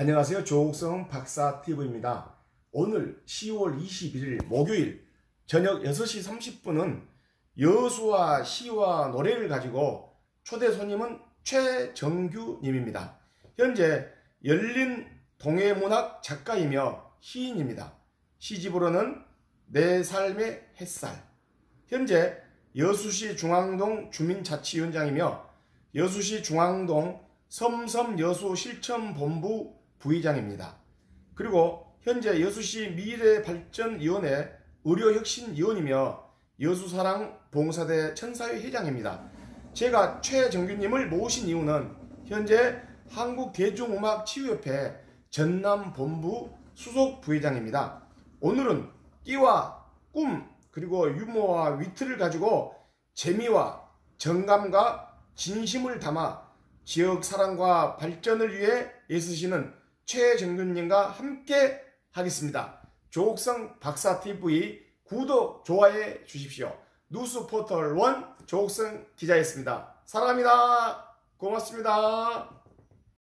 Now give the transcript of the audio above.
안녕하세요. 조옥성 박사TV입니다. 오늘 10월 21일 목요일 저녁 6시 30분은 여수와 시와 노래를 가지고 초대 손님은 최정규님입니다. 현재 열린 동해문학 작가이며 시인입니다. 시집으로는 내 삶의 햇살. 현재 여수시 중앙동 주민자치위원장이며 여수시 중앙동 섬섬여수 실천본부 부의장입니다. 그리고 현재 여수시 미래발전위원회 의료혁신위원이며 여수사랑 봉사대 천사회 회장입니다. 제가 최정규님을 모신 이유는 현재 한국대중음악치유협회 전남본부 수석 부회장입니다. 오늘은 끼와 꿈 그리고 유머와 위트를 가지고 재미와 정감과 진심을 담아 지역 사랑과 발전을 위해 애쓰시는 최정균님과 함께 하겠습니다. 조옥성 박사TV 구독, 좋아해 주십시오. 뉴스포털 1 조옥성 기자였습니다. 사랑합니다. 고맙습니다.